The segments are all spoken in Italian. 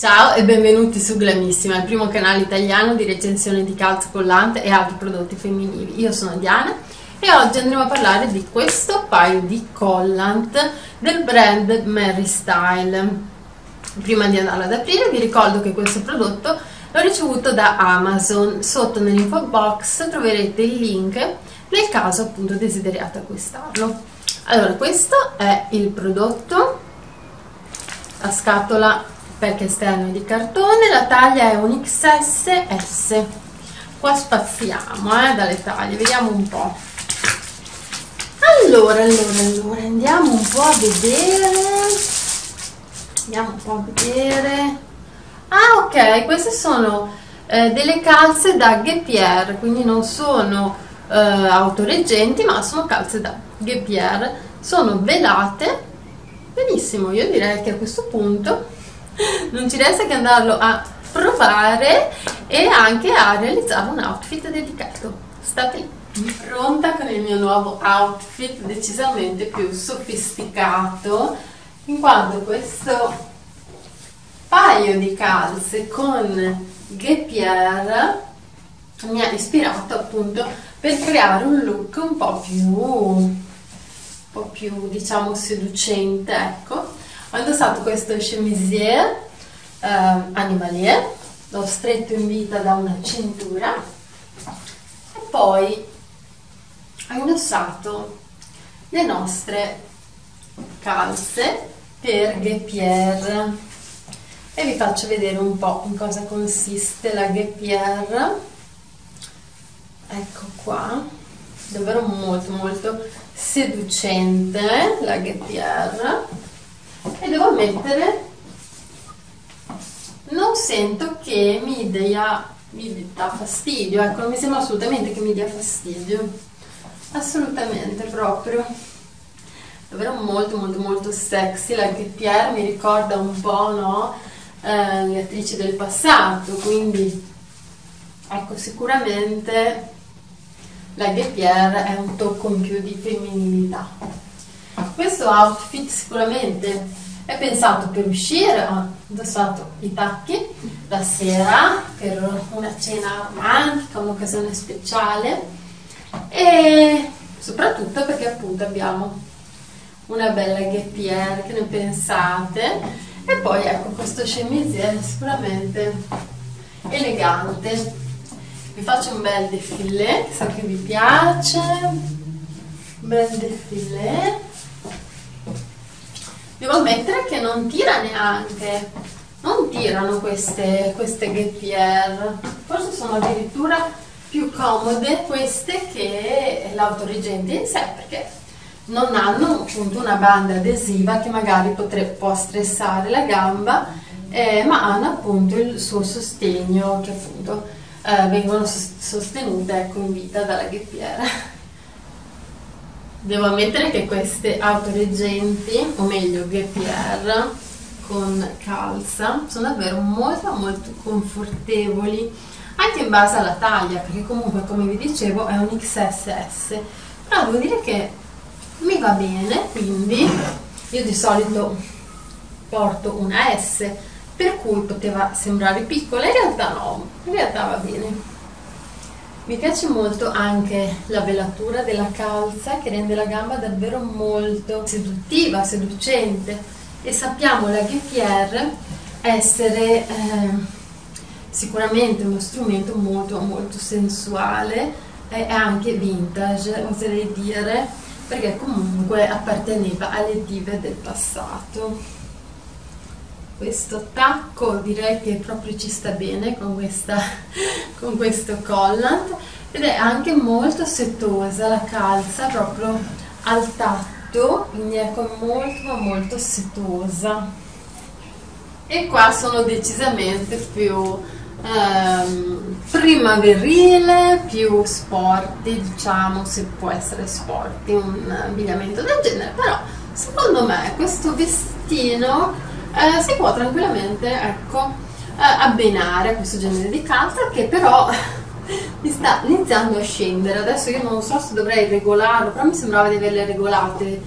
Ciao e benvenuti su Glamissima, il primo canale italiano di recensione di calzo collante e altri prodotti femminili. Io sono Diana e oggi andremo a parlare di questo paio di collant del brand Mary Style. Prima di andare ad aprire vi ricordo che questo prodotto l'ho ricevuto da Amazon. Sotto nell'info box troverete il link nel caso appunto desideriate acquistarlo. Allora, questo è il prodotto, la scatola specchio esterno di cartone, la taglia è un XSS. Qua spaziamo eh, dalle taglie, vediamo un po'. Allora, allora, allora, andiamo un po' a vedere. Andiamo un po' a vedere. Ah, ok, queste sono eh, delle calze da Guepier, quindi non sono eh, autoreggenti, ma sono calze da Guepier. Sono velate. Benissimo, io direi che a questo punto non ci resta che andarlo a provare e anche a realizzare un outfit dedicato. State lì. Pronta con il mio nuovo outfit decisamente più sofisticato in quanto questo paio di calze con Guepier mi ha ispirato appunto per creare un look un po' più un po' più diciamo seducente ecco ho indossato questo chemisier eh, animalier l'ho stretto in vita da una cintura e poi ho indossato le nostre calze per Guepier e vi faccio vedere un po' in cosa consiste la Guepier ecco qua davvero molto molto seducente la Guepier e devo ammettere non sento che mi dia, mi dà fastidio ecco non mi sembra assolutamente che mi dia fastidio. Assolutamente proprio. Davvero molto molto molto sexy. La Pierre mi ricorda un po' no eh, le attrici del passato quindi ecco sicuramente la Pierre è un tocco in più di femminilità outfit sicuramente è pensato per uscire, ho indossato i tacchi la sera per una cena romantica, un'occasione speciale e soprattutto perché appunto abbiamo una bella guettiere, che ne pensate? E poi ecco questo chemisier sicuramente elegante. Vi faccio un bel défilé, so che vi piace, un bel défilé devo ammettere che non tira neanche. Non tirano queste, queste Guepier forse sono addirittura più comode queste che l'autoreggente in sé perché non hanno appunto una banda adesiva che magari potrebbe, può stressare la gamba eh, ma hanno appunto il suo sostegno che appunto eh, vengono sostenute ecco, in vita dalla Guepier Devo ammettere che queste autoreggenti, o meglio GPR, con calza, sono davvero molto molto confortevoli, anche in base alla taglia, perché comunque come vi dicevo è un XSS, però devo dire che mi va bene, quindi io di solito porto una S, per cui poteva sembrare piccola, in realtà no, in realtà va bene. Mi piace molto anche la velatura della calza che rende la gamba davvero molto seduttiva, seducente. E sappiamo la Guipier essere eh, sicuramente uno strumento molto molto sensuale e anche vintage oserei dire perché comunque apparteneva alle dive del passato questo tacco direi che proprio ci sta bene con, questa, con questo collant ed è anche molto setosa la calza proprio al tatto quindi ecco molto molto setosa e qua sono decisamente più ehm, primaverile più sporty diciamo se può essere sporty un abbigliamento del genere però secondo me questo vestino eh, si può tranquillamente ecco, eh, abbinare a questo genere di calza che però mi sta iniziando a scendere adesso io non so se dovrei regolarlo però mi sembrava di averle regolate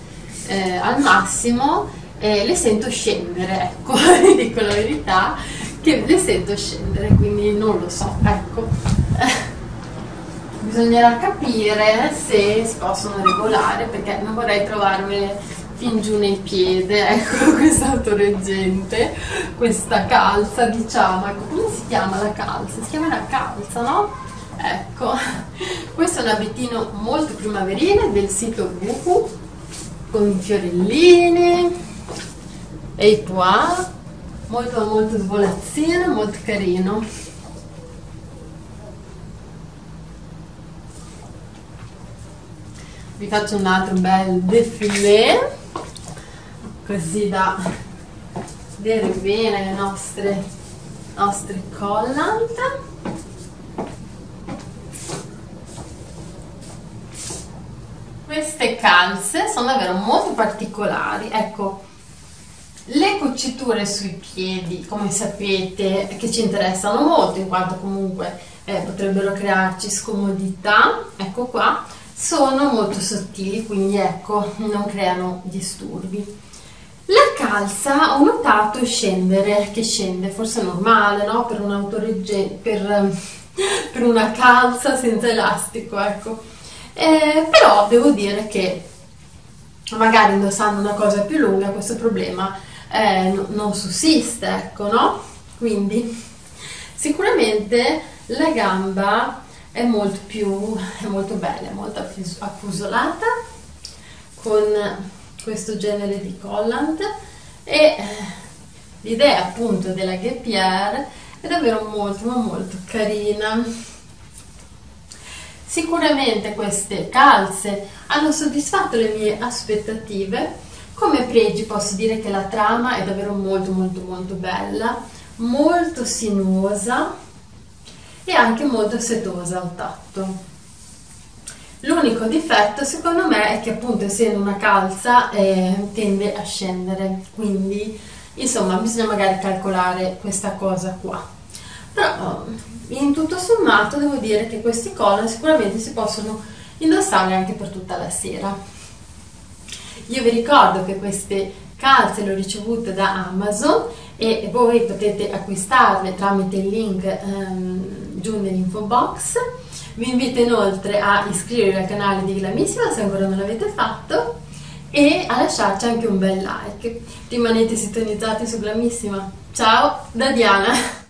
eh, al massimo e le sento scendere ecco vi dico la verità che le sento scendere, quindi non lo so, ecco. Bisognerà capire se si possono regolare perché non vorrei trovarmele fin giù nel piede, ecco questa autoreggente, questa calza diciamo, ecco come si chiama la calza? Si chiama la calza, no? Ecco, questo è un abitino molto primaverile del sito Buku con fiorellini e i molto molto svolazzino, molto carino. Vi faccio un altro bel défilé così da vedere bene le nostre, nostre collant. Queste calze sono davvero molto particolari. Ecco le cuciture sui piedi come sapete che ci interessano molto in quanto comunque eh, potrebbero crearci scomodità. Ecco qua. Sono molto sottili quindi ecco non creano disturbi la calza ho notato scendere, che scende, forse è normale, no? Per un per, per, una calza senza elastico, ecco. Eh, però devo dire che magari indossando una cosa più lunga questo problema eh, no, non sussiste, ecco, no? Quindi sicuramente la gamba è molto più, è molto bella, è molto affusolata, con questo genere di collant e eh, l'idea appunto della Guépière è davvero molto ma molto carina. Sicuramente queste calze hanno soddisfatto le mie aspettative. Come pregi posso dire che la trama è davvero molto molto molto bella molto sinuosa e anche molto setosa al tatto L'unico difetto secondo me è che appunto essendo una calza eh, tende a scendere, quindi insomma bisogna magari calcolare questa cosa qua. Però in tutto sommato devo dire che questi collar sicuramente si possono indossare anche per tutta la sera. Io vi ricordo che queste calze le ho ricevute da Amazon e voi potete acquistarle tramite il link ehm, giù nell'info box vi invito inoltre a iscrivervi al canale di Glamissima se ancora non l'avete fatto e a lasciarci anche un bel like. Rimanete sintonizzati su Glamissima. Ciao da Diana!